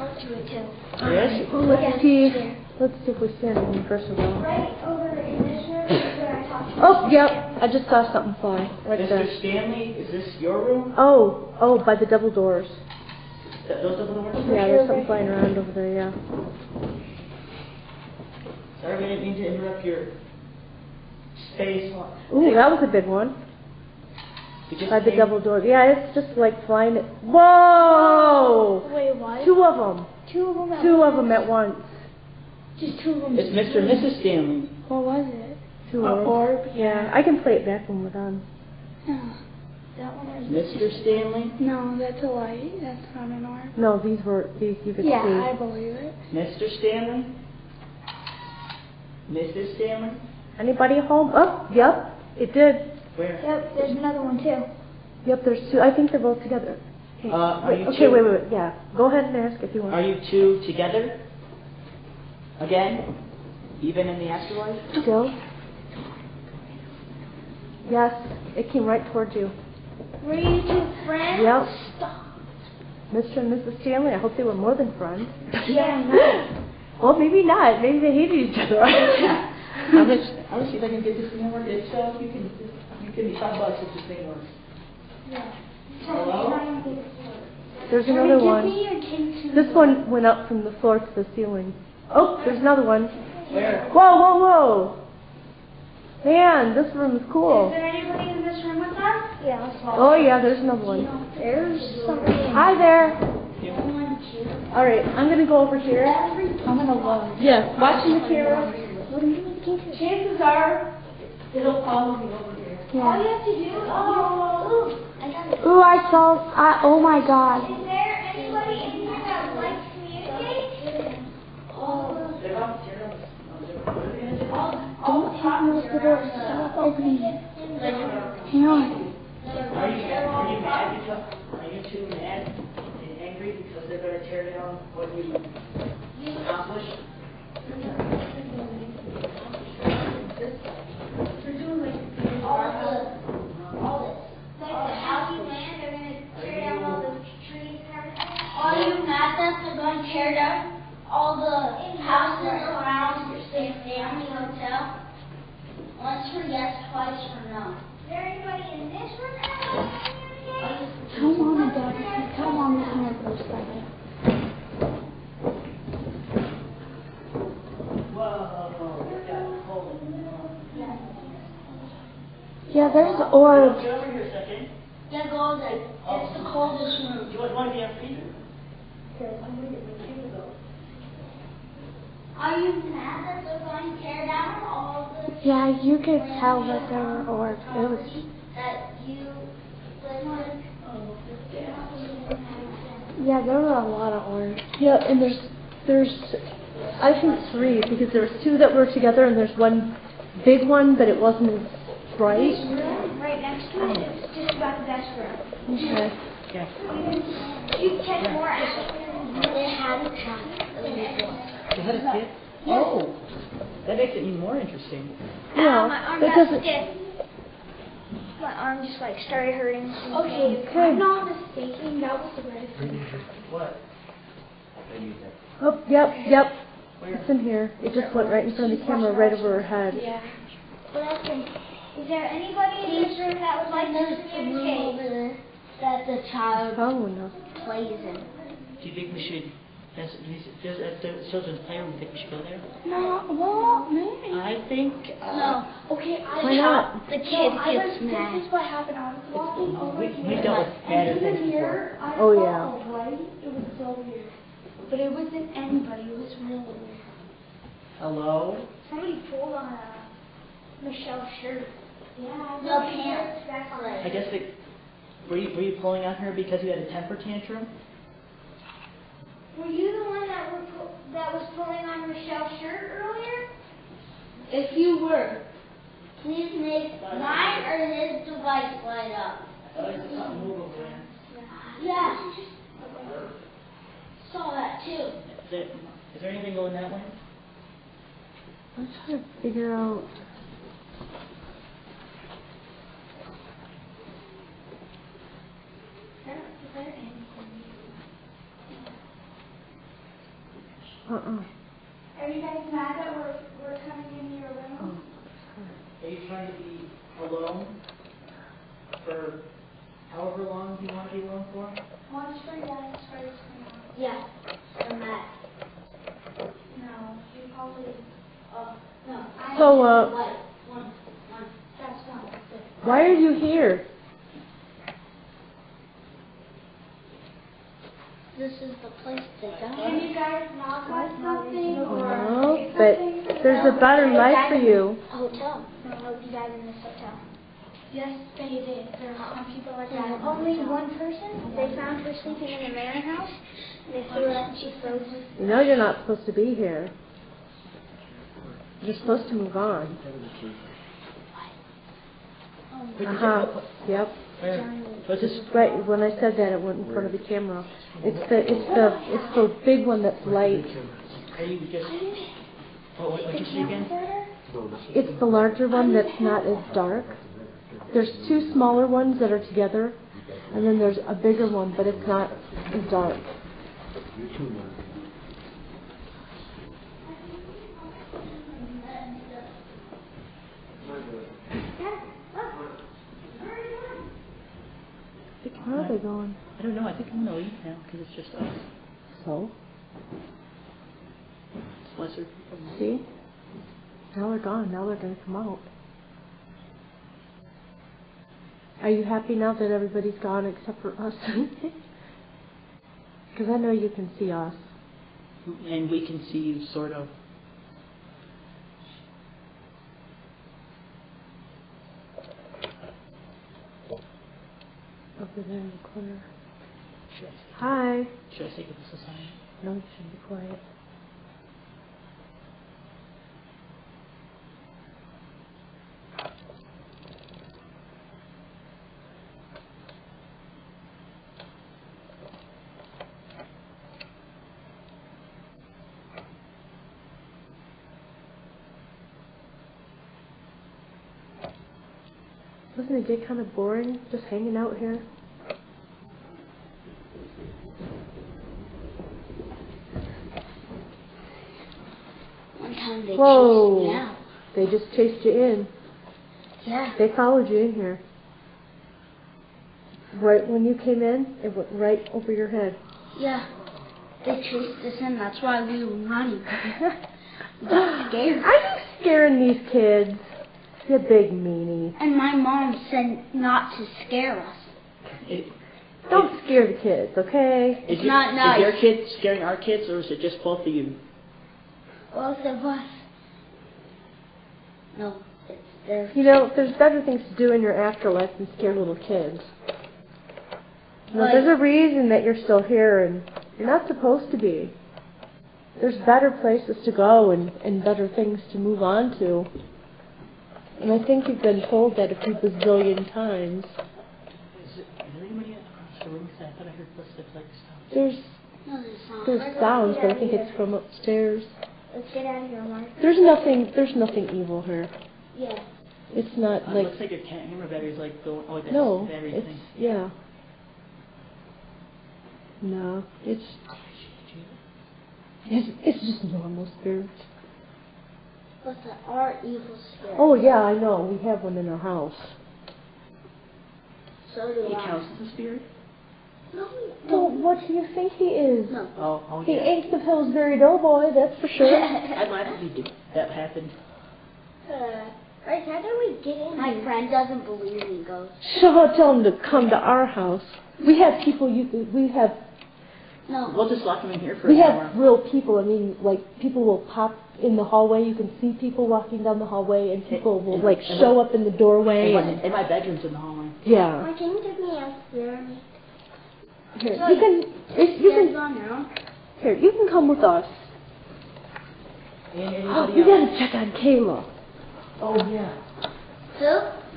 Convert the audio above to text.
talk to it too. Yes? Well, let's Yeah, see. Let's see if we see anything first of all. Right over in this room is where I talk to Oh, yep. I just saw something fly right there. Mr. Stanley, is this your room? Oh, oh, by the double doors. Th- Those are the doors? Yeah, there's something flying around over there. Yeah. Sorry, we didn't mean to interrupt your space. Ooh, that was a big one. We just By the double door. Yeah, it's just like flying. It. Whoa! Wait, what? Two of them. Two of them at Two of once? them at once. Just two of them. It's Mr. and Mrs. Stanley. What was it? Two A orbs. orb? Yeah, I can play it back when we're done. No. That one is. Mr. Stanley, No, that's a light. That's not an orb. No, these were these you could Yeah, I believe it. Mr. Stanley, Mrs. Stanley. Anybody home? Oh, yep, it did. Where? Yep, there's another one too. Yep, there's two. I think they're both together. Okay, Uh, are wait, you okay, two- wait, wait, wait. Yeah, go ahead and ask if you want. Are you two together? Again? Even in the afterlife? Still? Yes, it came right towards you. Were you two friends? Yep. Mr. and Mrs. Stanley, I hope they were more than friends. Yeah, I know. Well, maybe not. Maybe they hated each other. How much? I will see if I can get this thing to work. If so, you can you can be five bucks if thing works. Hello? There's another one. me your tapes? This one went up from the floor to the ceiling. Oh, there's another one. Where? Whoa, whoa, whoa! Man, this room is Is cool. there anybody in this room with us? Yeah, Oh yeah, there's another one. There's somebody Hi there. one. All right, I'm gonna go over here. I'm gonna look. Yeah, watching the camera. What are you looking for? Chances are, it'll follow me over here. All you have to do, oh, ooh, I got it. Ooh, I saw, I, oh my god. Is there anybody in here that would like to communicate? They're up. They're up. What are they gonna do? Don't take me with the door. Stop opening it. Hang on. Are you are you mad because are you two mad and angry because they're gonna tear down what you accomplished? Mm-hmm. Like the house you land, they're gonna tear down all the trees and everything? Are you mad that they're gonna tear down all the houses around your safe family hotel? Once for yes, twice for no. Is there anybody in this room that wants to communicate? Tell mom and dad, tell mom to come here for a second. Whoa, we got a hole in the wall. Yeah, there's orbs. Get over here a second. Yeah, go there. It's the coldest room. Do you want, want to be on speaker? Are you mad that they're going to tear down all the Yeah, you could tell that there were orbs. It was, that you live in? Yeah, there were a lot of orbs. Yeah, and there's there's I think three because there's two that were together and there's one big one, but it wasn't as bright. Right next to it, it's just about the best room. Okay. Yeah. You catch more apples. They had a cat. You had a kid? Oh, that makes it even more interesting. Yeah, um, my arm that doesn't. Stiff. My arm just like started hurting. Okay, Okay. I'm not mistaken. That was the red thing. What? Oh, yep, yep. Where? It's in here. It just went right in front of the camera, right over her head. Yeah. Well, that's. Is there anybody in this room that would like to communicate? That the child Oh no. plays in. Do you think we should, as, does, at the children's playroom, you think we should go there? No, well, maybe. I think, uh, No. Okay, I Why not? The No, kid I gets was- mad. This is what happened. I was walking over we, here. we've dealt with and things even before. here, I Oh, saw yeah. a light. It was so weird. But it wasn't anybody. It was really weird. Hello? Somebody pulled on a Michelle's shirt. Yeah, The pants. I guess it, were you, were you pulling on her because you had a temper tantrum? Were you the one that were pu- that was pulling on Michelle's shirt earlier? If you were, please make mine or his device light up. It's something move over there. Yeah. Saw that too. Is there anything going that way? I'm trying to figure out. Uh-uh. Are you guys mad that we're, we're coming in your Oh, room? Are you trying to be alone for however long you want to be alone for? One's for yes, first for no. Yeah, I'm mad. No, you probably, Oh, no. I So, am uh, white. One, one. that's one. Why are you here? This is the place to go. Can you guys knock on something or? No, fix but something? there's a better life for you. A hotel. No, died in this hotel. Yes, they did. There are some people that died. Only one person. They found her sleeping in the manor house. They threw her up she froze. You know you're not supposed to be here. You're supposed to move on. Uh-huh, yep. Where? What's this? Just right, when I said that, it went in front of the camera. It's the, it's the, it's the big one that's light. Are you just? What, what, what'd you say again? It's the larger one that's not as dark. There's two smaller ones that are together, and then there's a bigger one, but it's not as dark. Where are they going? I don't know. I think I'm gonna leave now because it's just us. So, It's lesser people. see? Now they're gone. Now they're gonna come out. Are you happy now that everybody's gone except for us? Because I know you can see us. And we can see you sort of. Over there in the corner. Should I Hi. should I say us a sign? No, you should be quiet. Doesn't it get kind of boring just hanging out here? One time they Whoa. chased me out. They just chased you in. Yeah. They followed you in here. Right when you came in, it went right over your head. Yeah. They chased us in. That's why we were running. Got scared. Are you scaring these kids? You big meanie. And my mom said not to scare us. It, Don't scare the kids, okay? It's your, not nice. Is your kid scaring our kids, or is it just both of you? Both of us. No, it's their. You know, there's better things to do in your afterlife than scare little kids. You know, Like- there's a reason that you're still here, and you're not supposed to be. There's better places to go and, and better things to move on to. And I think you've been told that a few bazillion times. Is, it, is there anybody across the room? 'Cause I thought I heard footsteps like stuff. There's No, there's not. there's sounds, but I think it's from upstairs. Let's get out of here, Mark. There's nothing there's nothing evil here. Yeah. It's not Uh, like looks like your camera battery's like going. Oh, that's no, battery it's thing. yeah. No, it's it's it's just normal spirits. But there are evil spirits. Oh yeah, I know. We have one in our house. So do He I. counts as a spirit. No, Well, what do you think he is? no. Oh, oh He yeah. ain't the Pillsbury Doughboy, that's for sure. I'd laugh if. That happened. Uh, right, how do we get in My here? friend doesn't believe in ghosts. so I'll tell him to come to our house. We have people. You we have No. We'll just lock him in here for we an have real people. I mean, like people will pop in the hallway. You can see people walking down the hallway, and people will like show up in the doorway. And my, And and my bedroom's in the hallway. yeah, Why can you take me out there? here you can you You can on now. here you can come with us. And Oh, anybody we else? gotta check on Kayla. Oh yeah. Who?